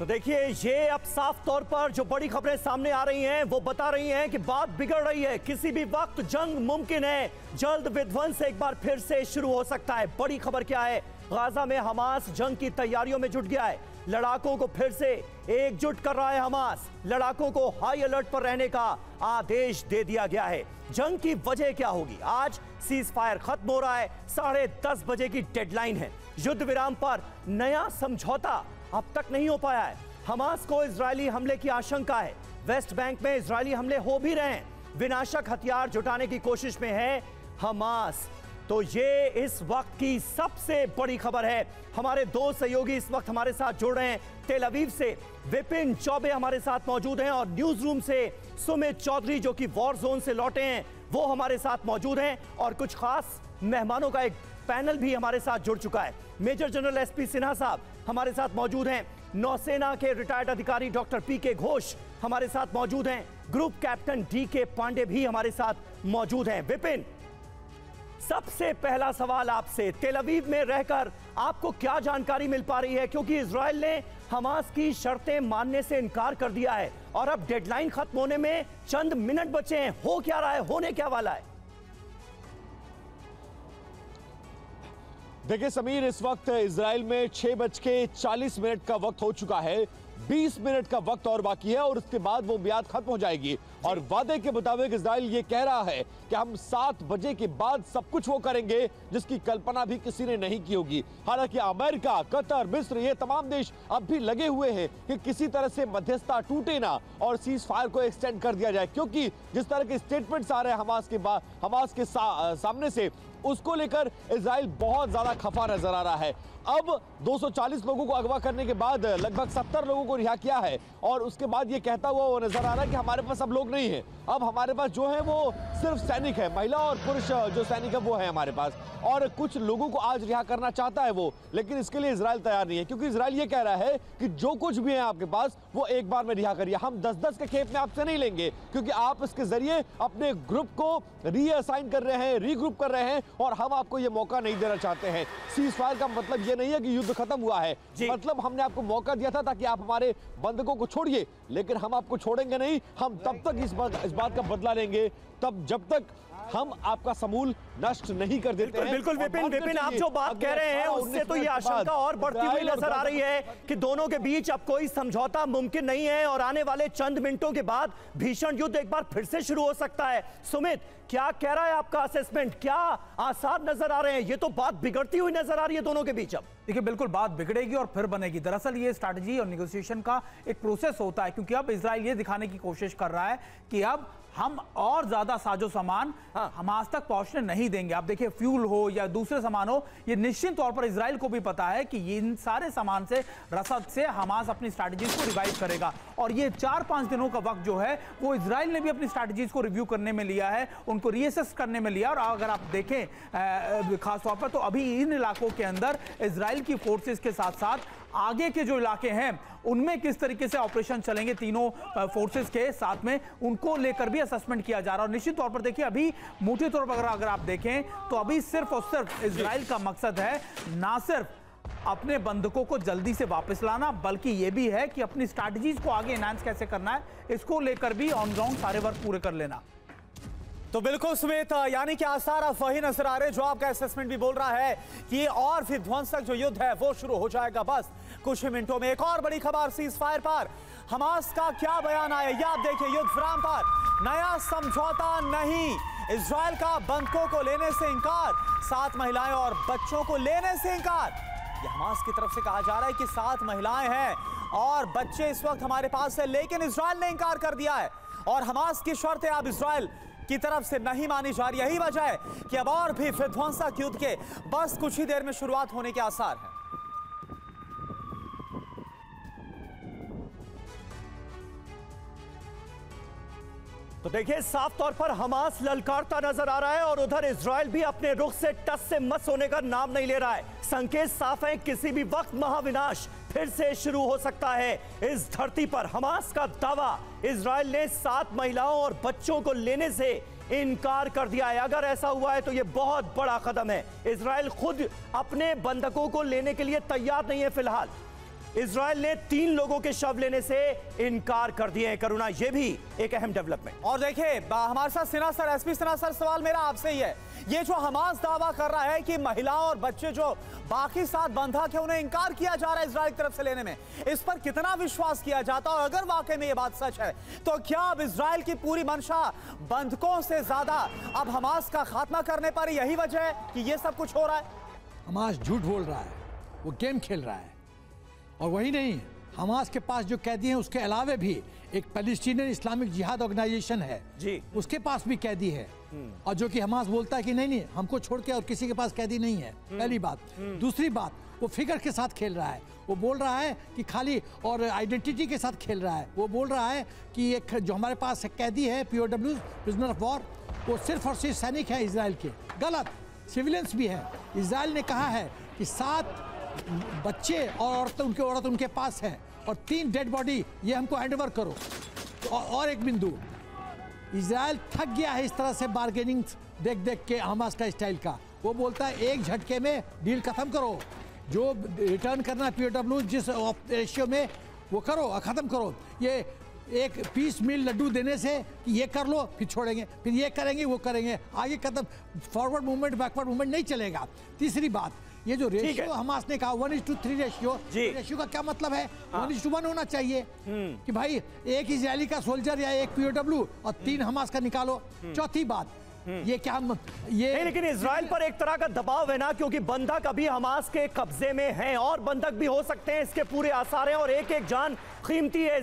तो देखिए, ये अब साफ़ तौर पर जो बड़ी खबरें सामने आ रही हैं, वो बता रही हैं कि बात बिगड़ रही है। किसी भी वक्त जंग मुमकिन है। जल्द विध्वंस एक बार फिर से शुरू हो सकता है। बड़ी खबर क्या है? गाजा में हमास जंग की तैयारियों में जुट गया है। लड़ाकों को फिर से एकजुट कर रहा है हमास। लड़ाकों को हाई अलर्ट पर रहने का आदेश दे दिया गया है। जंग की वजह क्या होगी? आज सीज फायर खत्म हो रहा है। साढ़े दस बजे की डेडलाइन है। युद्ध विराम पर नया समझौता अब तक नहीं हो पाया है। हमास को इसराइली हमले की आशंका है। वेस्ट बैंक में इसराइली हमले हो भी रहे हैं। विनाशक हथियार जुटाने की कोशिश में है हमास। तो ये इस वक्त की सबसे बड़ी खबर है। हमारे दो सहयोगी इस वक्त हमारे साथ जुड़ रहे हैं। तेल अवीव से विपिन चौबे हमारे साथ मौजूद हैं और न्यूज़ रूम से सुमित चौधरी जो कि वॉर जोन से लौटे हैं, वो हमारे साथ मौजूद हैं। और कुछ खास मेहमानों का एक पैनल भी हमारे साथ जुड़ चुका है। मेजर जनरल एसपी सिन्हा साहब हमारे साथ मौजूद हैं नौसेना के रिटायर्ड अधिकारी डॉक्टर पी के घोष हमारे साथ मौजूद हैं। ग्रुप कैप्टन डी के पांडे भी हमारे साथ मौजूद हैं। विपिन, सबसे पहला सवाल आपसे तेलवीव में रहकर आपको क्या जानकारी मिल पा रही है? क्योंकि इसराइल ने हमास की शर्तें मानने से इनकार कर दिया है और अब डेडलाइन खत्म होने में चंद मिनट बचे हैं। हो क्या रहा है? होने क्या वाला है? देखिए, समीर, इस वक्त इसराइल में छह बज के चालीस मिनट का वक्त हो चुका है। 20 मिनट का वक्त और बाकी है और उसके बाद वो म्याद खत्म हो जाएगी। और वादे के मुताबिक इसराइल ये कह रहा है कि हम सात बजे के बाद सब कुछ वो करेंगे जिसकी कल्पना भी किसी ने नहीं की होगी। हालाँकि अमेरिका कतर मिस्र ये तमाम देश अब भी लगे हुए हैं कि किसी तरह से मध्यस्थता टूटे ना और सीज फायर को एक्सटेंड कर दिया जाए क्योंकि जिस तरह के स्टेटमेंट्स आ रहे हैं हमास के बाद हमास के सा, सामने से उसको लेकर इसराइल बहुत ज़्यादा खफा नज़र आ रहा है। अब 240 लोगों को अगवा करने के बाद लगभग 70 लोगों को रिहा किया है और उसके बाद ये कहता हुआ वो नज़र आ रहा है कि हमारे पास अब लोग नहीं है। अब हमारे पास जो है वो सिर्फ़ सैनिक है महिला और पुरुष जो सैनिक है वो है हमारे पास। और कुछ लोगों को आज रिहा करना चाहता है वो लेकिन इसके लिए इसराइल तैयार नहीं है क्योंकि इसराइल ये कह रहा है कि जो कुछ भी है आपके पास वो एक बार में रिहा करिए। हम दस दस के खेप में आपसे नहीं लेंगे क्योंकि आप इसके ज़रिए अपने ग्रुप को रीअसाइन कर रहे हैं रीग्रुप कर रहे हैं और हम आपको ये मौका नहीं देना चाहते हैं। सीज फायर का मतलब ये नहीं है कि युद्ध खत्म हुआ है। मतलब हमने आपको मौका दिया था ताकि आप हमारे बंधकों को छोड़िए लेकिन हम आपको छोड़ेंगे नहीं। हम तब तक इस बात इस बात का बदला लेंगे तब जब तक हम आपका समूल नष्ट नहीं कर देते बिल्कुल, हैं बिल्कुल विपिन विपिन आप जो बात कह रहे हैं उससे तो ये आशंका और बढ़ती हुई नज़र आ रही है कि दोनों के बीच अब कोई समझौता मुमकिन नहीं है और आने वाले चंद मिनटों के बाद भीषण युद्ध एक बार फिर से शुरू हो सकता है। सुमित क्या कह रहा है आपका असेसमेंट क्या आसार नज़र आ रहे हैं? ये तो बात बिगड़ती हुई नज़र आ रही है दोनों के बीच अब। देखिए, बिल्कुल बात बिगड़ेगी और फिर बनेगी। दरअसल ये स्ट्रैटेजी और निगोशिएशन का एक प्रोसेस होता है, क्योंकि अब इसराइल ये दिखाने की कोशिश कर रहा है कि अब हम और ज़्यादा साजो सामान हाँ। हमास तक पहुँचने नहीं देंगे। आप देखिए फ्यूल हो या दूसरे सामान हो ये निश्चित तौर पर इसराइल को भी पता है कि इन सारे सामान से रसद से हमास अपनी स्ट्रैटेजीज को रिवाइव करेगा। और ये चार पाँच दिनों का वक्त जो है वो इसराइल ने भी अपनी स्ट्रैटेजीज को रिव्यू करने में लिया है उनको रीअसेस करने में लिया और अगर आप देखें खासतौर पर तो अभी इन इलाकों के अंदर इसराइल की फोर्सेज के साथ साथ आगे के जो इलाके हैं, उनमें किस तरीके से ऑपरेशन चलेंगे तीनों फोर्सेस के साथ में, उनको लेकर भी असेसमेंट किया जा रहा है। और निश्चित तौर पर देखिए, अभी मोटे तौर पर अगर आप देखें तो अभी सिर्फ़ और सिर्फ़ इसराइल का मकसद है ना सिर्फ़ अपने बंधकों को जल्दी से वापस लाना, बल्कि यह भी है कि अपनी स्ट्रैटेजीज को आगे एनहांस कैसे करना है, इसको लेकर भी ऑन ग्राउंड सारे वर्क पूरे कर लेना। तो बिल्कुल सुमित, यानी कि आसार आप वही नज़र आ रहे जो आपका असेसमेंट भी बोल रहा है कि और फिर ध्वंसक जो युद्ध है, वो शुरू हो जाएगा। बस कुछ ही मिनटों में एक और बड़ी खबर सीज फायर पर। हमास का क्या बयान आया? ये आप देखिए, युद्ध विराम पर। नया समझौता नहीं। इसराइल का बंधकों को लेने से इंकार सात महिलाएँ और बच्चों को लेने से इंकार ये हमास की तरफ़ से कहा जा रहा है कि सात महिलाएँ हैं और बच्चे इस वक्त हमारे पास है, लेकिन इसराइल ने इंकार कर दिया है। और हमास की शर्त है आप इसराइल की तरफ़ से नहीं मानी जा रही। यही वजह है कि अब और भी विध्वंसक युद्ध के बस कुछ ही देर में शुरुआत होने के आसार हैं। तो देखिए, साफ़ तौर पर हमास ललकारता नज़र आ रहा है और उधर इसराइल भी अपने रुख से टस से मस होने का नाम नहीं ले रहा है। संकेत साफ़ है, किसी भी वक्त महाविनाश फिर से शुरू हो सकता है। इस धरती पर हमास का दावा इसराइल ने सात महिलाओं और बच्चों को लेने से इनकार कर दिया है। अगर ऐसा हुआ है तो यह बहुत बड़ा कदम है। इसराइल खुद अपने बंधकों को लेने के लिए तैयार नहीं है फ़िलहाल। इसराइल ने तीन लोगों के शव लेने से इनकार कर दिए हैं। करुणा यह भी एक अहम डेवलपमेंट। और देखिए हमारे साथ Sinha sir SP Sinha sir सवाल मेरा आपसे ही है। ये जो हमास दावा कर रहा है कि महिलाओं और बच्चे जो बाकी साथ बंधक है उन्हें इंकार किया जा रहा है इसराइल की तरफ़ से लेने में इस पर कितना विश्वास किया जाता और अगर वाकई में ये बात सच है तो क्या अब इसराइल की पूरी मंशा बंधकों से ज़्यादा अब हमास का खात्मा करने पर यही वजह है कि यह सब कुछ हो रहा है? हमास झूठ बोल रहा है वो गेम खेल रहा है। और वही नहीं हमास के पास जो कैदी हैं उसके अलावे भी एक पैलेस्टीनियन इस्लामिक जिहाद ऑर्गेनाइजेशन है। जी। उसके पास भी कैदी है। और जो कि हमास बोलता है कि नहीं नहीं हमको छोड़ के और किसी के पास कैदी नहीं है। पहली बात। दूसरी बात वो फिगर के साथ खेल रहा है। वो बोल रहा है कि खाली और आइडेंटिटी के साथ खेल रहा है। वो बोल रहा है कि एक जो हमारे पास कैदी है P POW prisoner of war वो सिर्फ़ और सिर्फ़ सैनिक है इसराइल के। गलत। सिविलियंस भी हैं। इसराइल ने कहा है कि सात बच्चे और औरत उनके औरत उनके पास है और तीन डेड बॉडी ये हमको हैंड ओवर करो। और, और एक बिंदु। इसराइल थक गया है इस तरह से बार्गेनिंग देख देख के हमास का स्टाइल का। वो बोलता है एक झटके में डील खत्म करो। जो रिटर्न करना पीओडब्ल्यू जिस रेशियो में वो करो खत्म करो। ये एक पीस मील लड्डू देने से कि ये कर लो फिर छोड़ेंगे फिर ये करेंगे वो करेंगे। आगे कदम फॉरवर्ड मूवमेंट बैकवर्ड मूवमेंट नहीं चलेगा। तीसरी बात ये जो रेशियो हमास ने कहा one is to three ratio ratio का क्या मतलब है? वन इज़ टू वन होना चाहिए। कि भाई एक इजरायली का सोल्जर या एक पीओडब्ल्यू और तीन हमास का निकालो। चौथी बात ये क्या हम ये नहीं लेकिन इसराइल पर एक तरह का दबाव है ना क्योंकि बंधक अभी हमास के कब्जे में हैं और बंधक भी हो सकते हैं इसके पूरे आसार हैं और एक एक जान कीमती है।